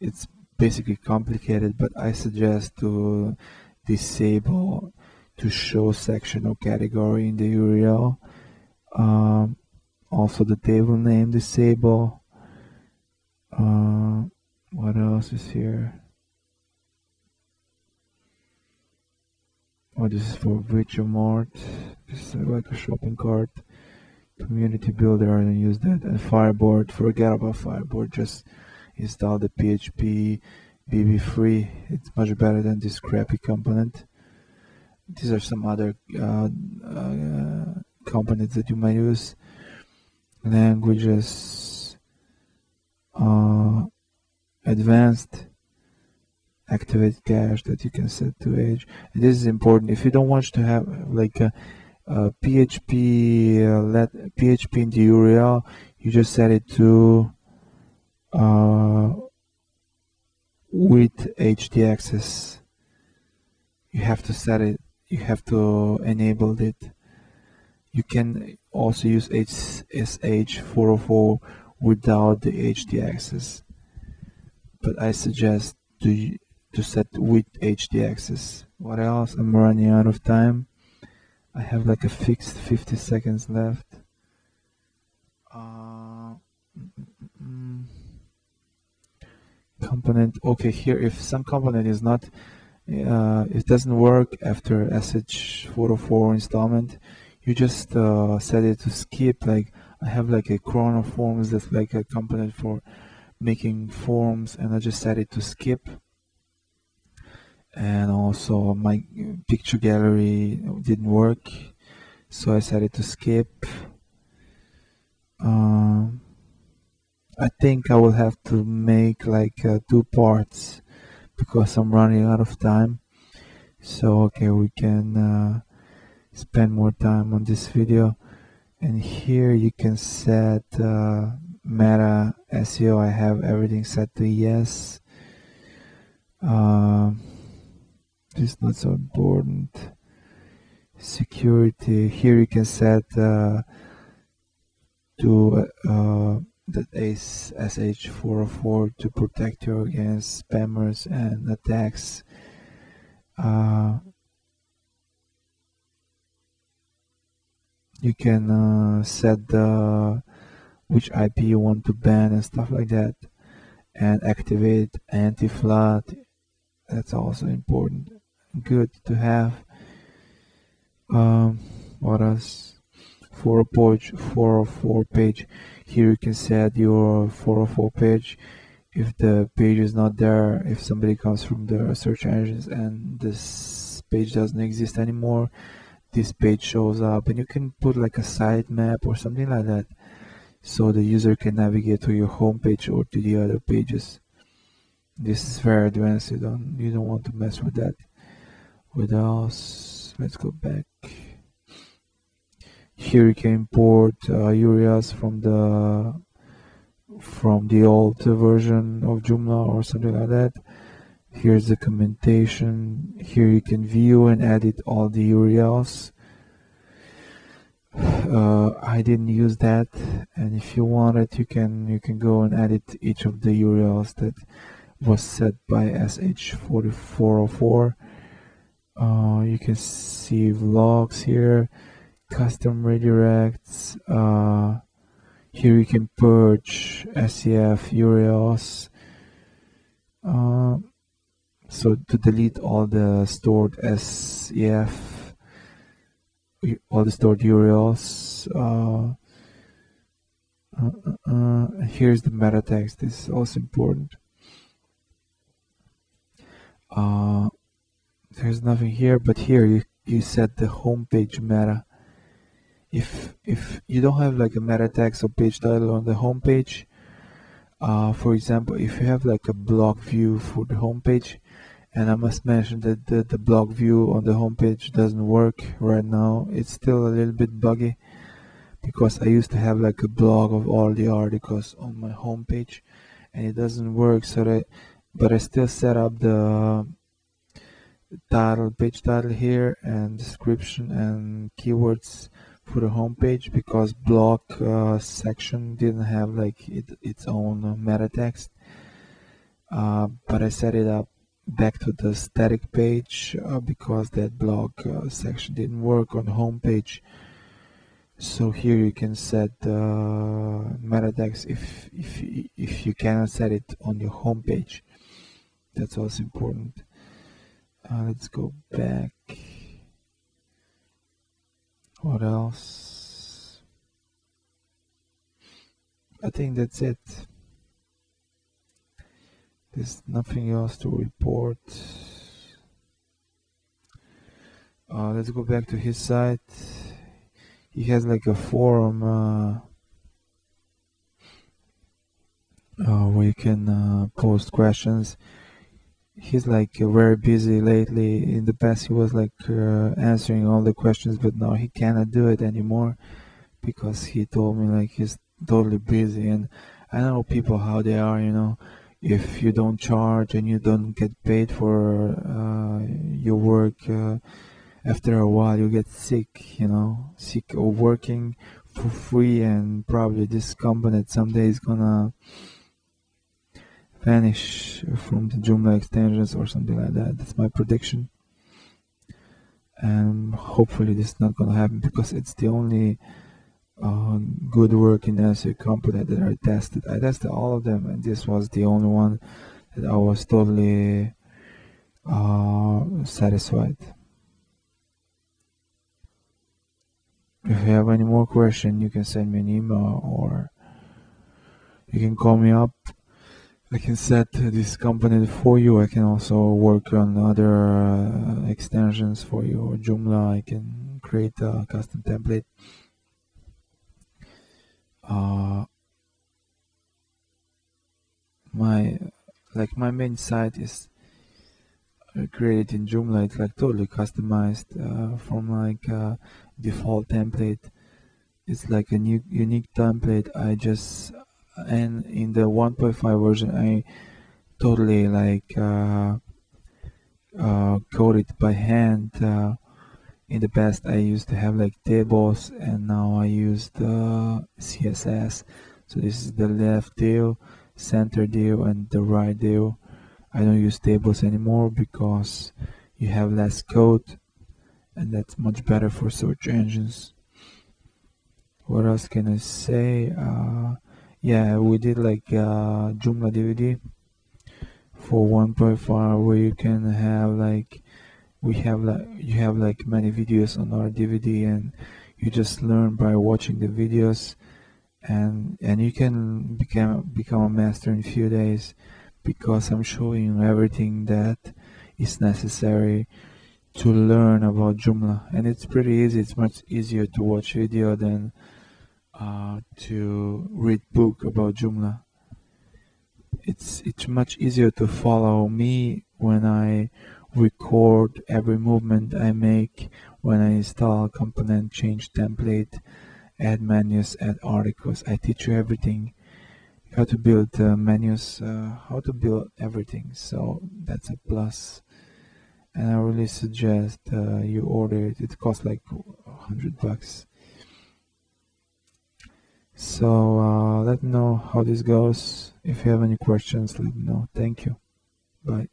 it's basically complicated but I suggest to disable to show section or category in the URL um, also the table name disable uh, what else is here? Oh this is for VirtueMart this is like a shopping cart. Community builder and use that. And fireboard forget about fireboard just install the php bb free. It's much better than this crappy component. These are some other uh, uh, components that you might use. Languages uh, advanced activate cache that you can set to age and this is important. If you don't want to have like a, a php uh, let php in the url you just set it to uh, with htaccess you have to set it you have to enable it. You can also use SH 404 without the htaccess but I suggest to to set with htaccess what else? I'm running out of time. I have like a fixed 50 seconds left uh, component okay here if some component is not uh, it doesn't work after SH 404 installment you just uh, set it to skip like I have like a ChronoForms that's like a component for making forms and I just set it to skip. And also my picture gallery didn't work so I set it to skip I think I will have to make like uh, two parts because I'm running out of time. So okay we can uh, spend more time on this video. And here you can set uh, meta SEO I have everything set to yes. Uh, this is not so important. Security. Here you can set uh, to that ACE SH404 to protect you against spammers and attacks. Uh, you can uh, set the which IP you want to ban and stuff like that and activate anti-flood. That's also important. Good to have. Um, what else? 404 page 404 page here you can set your 404 page if the page is not there if somebody comes from the search engines and this page doesn't exist anymore this page shows up and you can put like a sitemap or something like that so the user can navigate to your home page or to the other pages. This is very advanced you don't you don't want to mess with that. What else? Let's go back here you can import uh, URLs from the from the old version of Joomla or something like that. Here's the commentation. Here you can view and edit all the URLs uh, I didn't use that. And if you want it you can you can go and edit each of the URLs that was set by SH404 uh, you can see vlogs here custom redirects uh, here you can purge SEF URLs uh, so to delete all the stored SEF all the stored URLs uh, uh, uh, uh, here's the meta text this is also important. There's nothing here but here you, you set the home page meta if if you don't have like a meta text or page title on the home page uh, for example if you have like a block view for the home page and I must mention that the, the block view on the home page doesn't work right now. It's still a little bit buggy because I used to have like a blog of all the articles on my home page and it doesn't work so that but I still set up the title page title here and description and keywords for the homepage because block uh, section didn't have like it, its own meta text uh, but I set it up back to the static page uh, because that blog uh, section didn't work on the home page so here you can set uh, meta text if, if, if you cannot set it on your homepage. that's also important. Uh, let's go back what else I think that's it there's nothing else to report. Uh, let's go back to his site. He has like a forum uh, uh, where you can uh, post questions. He's like very busy lately. In the past, he was like uh, answering all the questions, but now he cannot do it anymore because he told me like he's totally busy. And I know people how they are, you know if you don't charge and you don't get paid for uh, your work uh, after a while you get sick you know sick of working for free and probably this company someday is gonna vanish from the Joomla extensions or something like that that's my prediction and hopefully this is not gonna happen because it's the only uh, good working SEO company that I tested. I tested all of them, and this was the only one that I was totally uh, satisfied. If you have any more question, you can send me an email or you can call me up. I can set this company for you. I can also work on other uh, extensions for you or Joomla. I can create a custom template uh, my like my main site is uh, created in Joomla it's like totally customized uh, from like a default template it's like a new unique template I just and in the 1.5 version I totally like uh, uh, coded by hand uh, in the past I used to have like tables and now I use the CSS so this is the left deal center deal and the right deal. I don't use tables anymore because you have less code and that's much better for search engines. What else can I say? Uh, yeah we did like uh, Joomla DVD for 1.5 where you can have like we have like you have like many videos on our DVD and you just learn by watching the videos and and you can become become a master in a few days because I'm showing you everything that is necessary to learn about Joomla and it's pretty easy. It's much easier to watch video than uh, to read book about Joomla it's it's much easier to follow me when I record every movement I make when I install component, change template, add menus, add articles. I teach you everything, how to build uh, menus, uh, how to build everything. So that's a plus. And I really suggest uh, you order it. It costs like 100 bucks. So uh, let me know how this goes. If you have any questions, let me know. Thank you. Bye.